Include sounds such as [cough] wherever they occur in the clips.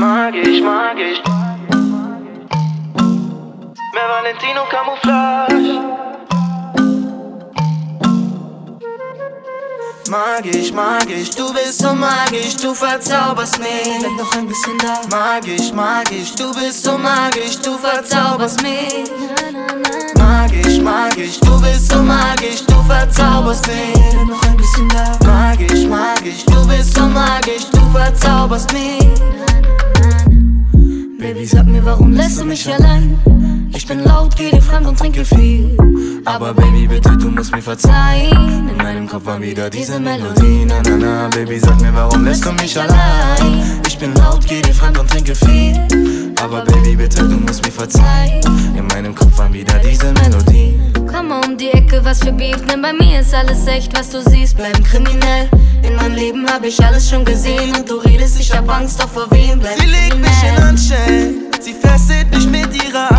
Mag ich, mag ich. Mehr Valentino Camouflage. Mag ich, mag ich, du bist so magisch, du verzauberst mich. Bleib noch ein bisschen da. Mag ich, mag ich, du bist so magisch, du verzauberst mich. Na, na, na, Mag ich, mag ich, du bist so magisch, du verzauberst mich. Bleib noch ein bisschen da. Mag ich, mag ich, du bist so magisch, du verzauberst mich. Baby, sag mir, warum lässt du mich allein? Ich bin laut, geh dir fremd und trinke viel. Aber Baby, bitte, du musst mir verzeihen. In meinem Kopf war wieder diese Melodie. Na, na, na, Baby, sag mir, warum lässt du mich allein? Ich bin laut, geh dir fremd und trinke viel. Aber Baby, bitte, du musst mir verzeihen. In meinem Kopf war wieder diese Melodie. Komm mal um die Ecke, was für Beef, denn bei mir ist alles echt, was du siehst, bleiben kriminell. In meinem Leben hab ich alles schon gesehen und du redest, ich hab Angst, doch vor wem bleib Sie legt mich in kriminell. Handschellen, sie fesselt mich mit ihrer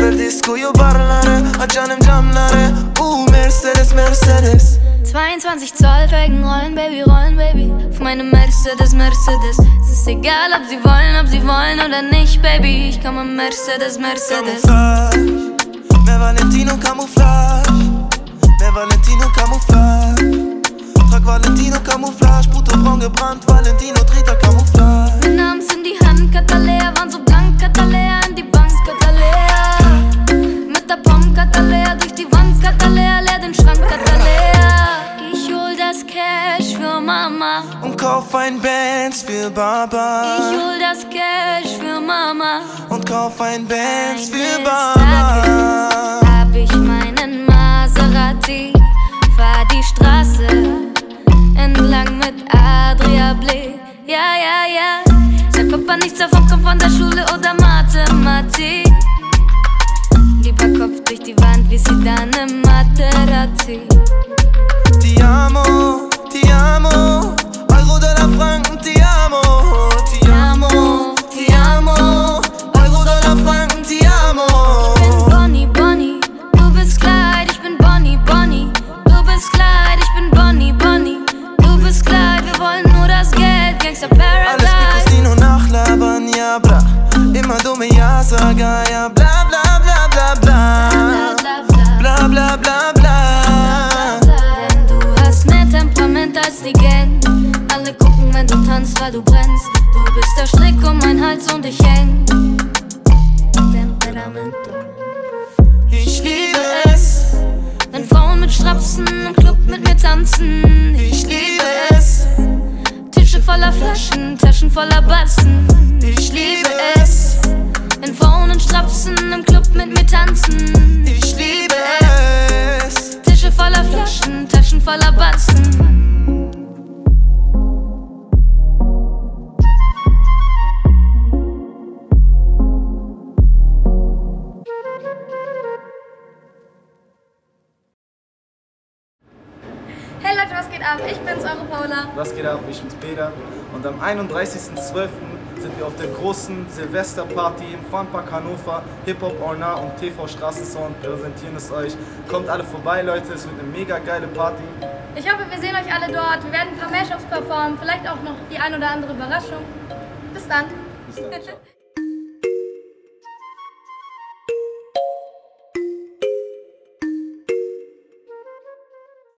Ver diskoyu barları Aç canım camları Uh Mercedes Mercedes 22 Zoll Felgen rollen, Baby, rollen, Baby. Auf meinem Mercedes, Mercedes. Es ist egal, ob sie wollen, ob sie wollen oder nicht, Baby. Ich komme Mercedes, Mercedes. Camouflage Mehr Valentino Camouflage Mama. Und kauf ein Benz für Ich Baba hol das Cash für Mama. Und kauf ein Benz für Baba Hab ich meinen Maserati, fahr die Straße entlang mit Adria Blick. Ja, ja, ja. Sag Papa nichts davon, kommt von der Schule oder Mathematik. Lieber Kopf durch die Wand, wie im Materazzi. Du brennst. Du bist der Strick um meinen Hals und ich häng. Temperamento. Ich liebe es, Wenn Frauen mit Strapsen im Club mit mir tanzen. ich liebe es Tische voller Flaschen, Taschen voller Batzen. Ich liebe es, Wenn Frauen in Strapsen im Club mit mir tanzen. ich liebe es was geht ab? Ich bin's, eure Paula. Was geht ab? Ich bin's Peter und am 31.12. sind wir auf der großen Silvesterparty im Funpark Hannover. Hip-Hop Orna und TV Straßensound präsentieren es euch. Kommt alle vorbei, Leute, es wird eine mega geile Party. Ich hoffe, wir sehen euch alle dort. Wir werden ein paar Mashups performen, vielleicht auch noch die ein oder andere Überraschung. Bis dann. Bis dann. [laughs]